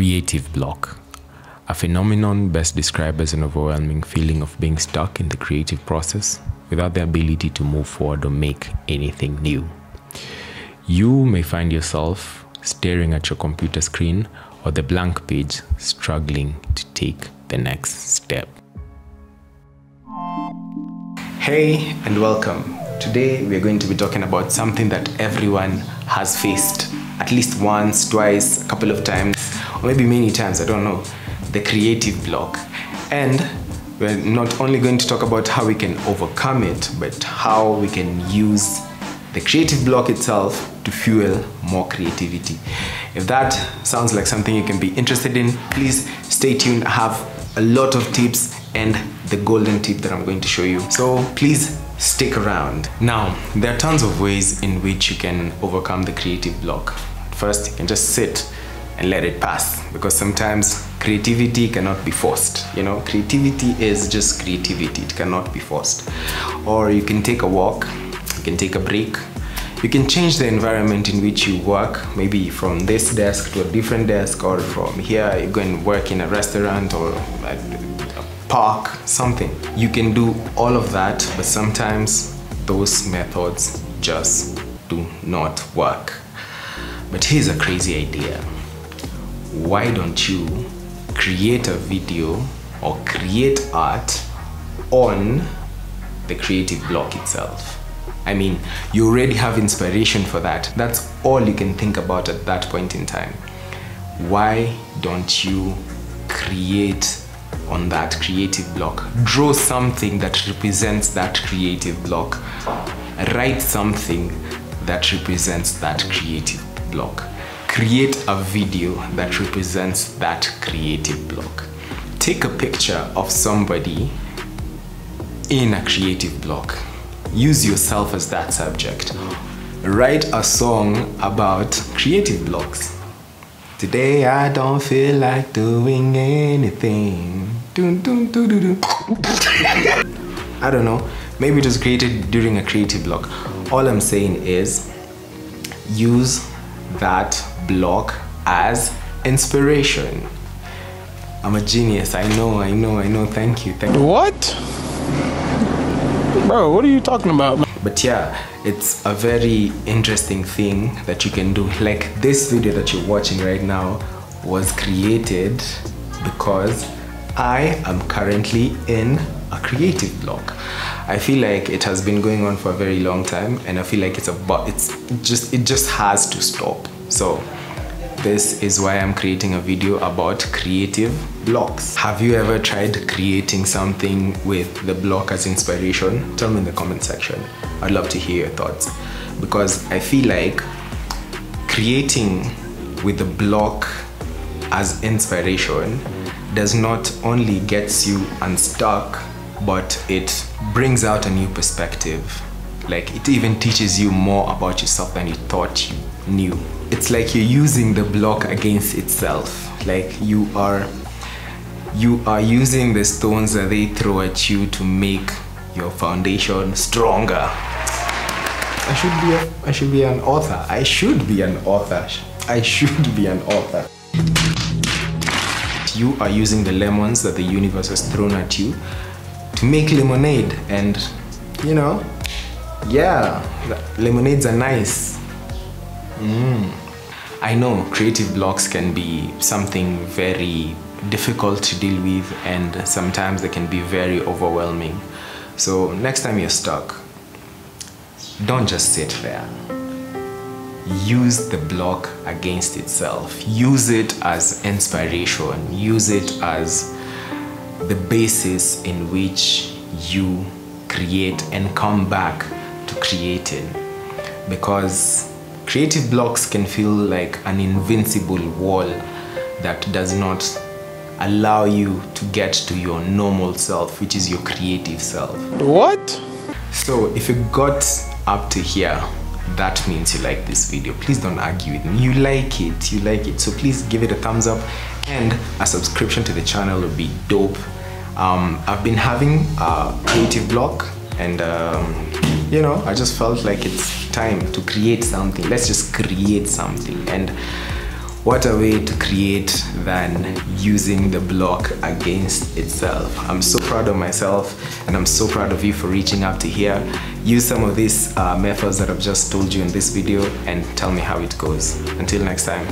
Creative block. A phenomenon best described as an overwhelming feeling of being stuck in the creative process without the ability to move forward or make anything new. You may find yourself staring at your computer screen or the blank page, struggling to take the next step. Hey, and welcome. Today we are going to be talking about something that everyone has faced at least once, twice, a couple of times, or maybe many times, I don't know. The creative block. And we're not only going to talk about how we can overcome it, but how we can use the creative block itself to fuel more creativity. If that sounds like something you can be interested in, please stay tuned. I have a lot of tips and the golden tip that I'm going to show you. So please stick around. Now, there are tons of ways in which you can overcome the creative block. First, you can just sit and let it pass. Because sometimes creativity cannot be forced you know? Creativity is just creativity. It cannot be forced. Or you can take a walk you can take a break. You can change the environment in which you work maybe from this desk to a different desk or from here you go and work in a restaurant or a park something. You can do all of that but sometimes those methods just do not work but here's a crazy idea why don't you create a video or create art on the creative block itself? I mean, you already have inspiration for that. That's all you can think about at that point in time. Why don't you create on that creative block? Draw something that represents that creative block. Write something that represents that creative block create a video that represents that creative block. Take a picture of somebody in a creative block. Use yourself as that subject. Write a song about creative blocks. Today I don't feel like doing anything. Dun, dun, dun, I don't know. Maybe it was created during a creative block. All I'm saying is use that block as inspiration. I'm a genius. I know, I know, I know. Thank you. Thank you. What? Bro, what are you talking about? But yeah, it's a very interesting thing that you can do. Like this video that you're watching right now was created because I am currently in a creative block. I feel like it has been going on for a very long time and I feel like it's about it's just it just has to stop. So this is why I'm creating a video about creative blocks. Have you ever tried creating something with the block as inspiration? Tell me in the comment section. I'd love to hear your thoughts because I feel like creating with the block as inspiration does not only gets you unstuck but it brings out a new perspective. Like it even teaches you more about yourself than you thought you knew. It's like you're using the block against itself. Like you are you are using the stones that they throw at you to make your foundation stronger. I should be a, i should be an author. I should be an author. I should be an author. You are using the lemons that the universe has thrown at you make lemonade and you know yeah lemonades are nice mm. I know creative blocks can be something very difficult to deal with and sometimes they can be very overwhelming. So next time you're stuck, don't just sit there. Use the block against itself. Use it as inspiration. Use it as the basis in which you create and come back to creating. Because Creative blocks can feel like an invincible wall that does not allow you to get to your normal self, which is your creative self. What? So if you got up to here, that means you like this video. Please don't argue with me. You like it, you like it. So please give it a thumbs up and a subscription to the channel would be dope. Um, I've been having a creative block and um, you know i just felt like it's time to create something let's just create something and what a way to create than using the block against itself. I'm so proud of myself and I'm so proud of you for reaching out to here. Use some of these uh, methods that I've just told you in this video and tell me how it goes. Until next time,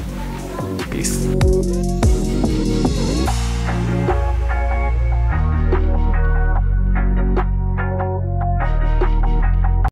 peace.